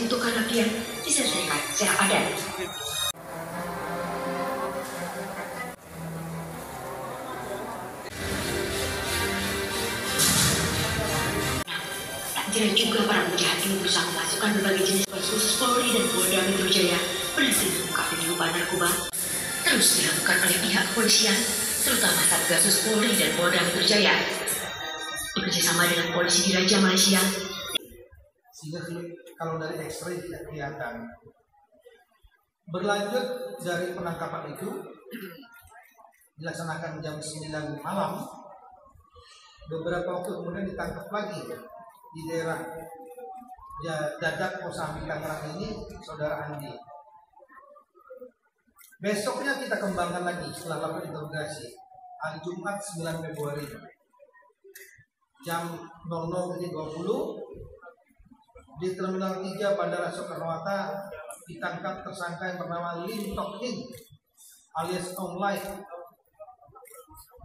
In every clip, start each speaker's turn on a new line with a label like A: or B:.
A: Untuk juga para penjahat ini berusaha memasukkan berbagai jenis khusus Polri dan Polda Metro Jaya berhasil narkoba terus dilakukan oleh pihak kepolisian, terutama Satgasus Polri dan Polda Metro Jaya. Bekerjasama dengan polisi di Raja Malaysia,
B: sehingga kalau dari X-ray tidak kelihatan. Berlanjut dari penangkapan itu dilaksanakan jam 9 malam. Beberapa waktu kemudian ditangkap lagi di daerah Dadak Kosambi Tangerang ini saudara Andi. Besoknya kita kembangkan lagi setelah lakukan interogasi hari Jumat 9 Februari jam 00.20 di Terminal 3 Bandara Soekarno-Hatta ditangkap tersangka yang bernama Lim Tok Hing alias Ong Lai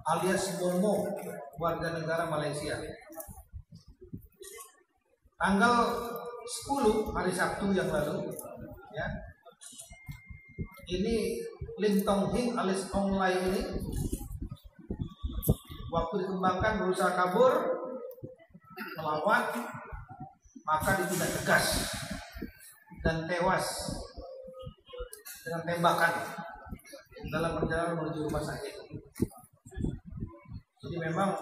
B: alias Momo warga negara Malaysia. Tanggal 10 hari Sabtu yang lalu ya. Ini Lim Tong Hing alias Ong Lai ini waktu dikembangkan berusaha kabur melawan maka ditindak tegas dan tewas dengan tembakan dalam perjalanan menuju rumah sakit. Jadi memang